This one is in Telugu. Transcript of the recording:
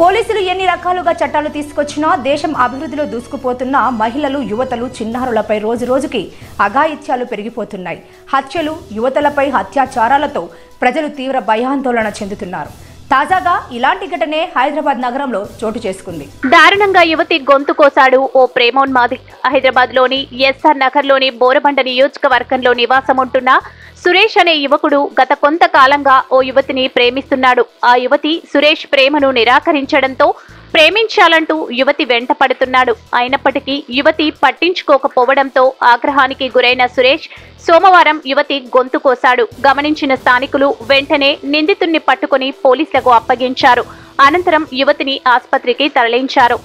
పోలీసులు ఎన్ని రకాలుగా చట్టాలు తీసుకొచ్చినా దేశం అభివృద్ధిలో దూసుకుపోతున్న మహిళలు యువతలు చిన్నారులపై రోజు రోజుకి అఘాయిత్యాలు పెరిగిపోతున్నాయి. హత్యలు యువతలపై హత్యాచారాలతో ప్రజలు తీవ్ర భయాందోళన చెందుతున్నారు. తాజాగా ఇలాంటి ఘటనే హైదరాబాద్ నగరంలో చోటు చేసుకుంది. దారుణంగా యువతి గొంతు కోసాడు ఓ ప్రేమోన్మాది. హైదరాబాద్లోని ఎస్ఆర్ నగర్లోని బోరబండ నియోజకవర్గంలో నివాసం ఉంటున్న సురేష్ అనే యువకుడు గత కొంతకాలంగా ఓ యువతిని ప్రేమిస్తున్నాడు. ఆ యువతి సురేష్ ప్రేమను నిరాకరించడంతో ప్రేమించాలంటూ యువతి వెంట పడుతున్నాడు. అయినప్పటికీ యువతి పట్టించుకోకపోవడంతో ఆగ్రహానికి గురైన సురేష్ సోమవారం యువతి గొంతు కోశాడు. గమనించిన స్థానికులు వెంటనే నిందితుణ్ణి పట్టుకుని పోలీసులకు అప్పగించారు. అనంతరం యువతిని ఆసుపత్రికి తరలించారు.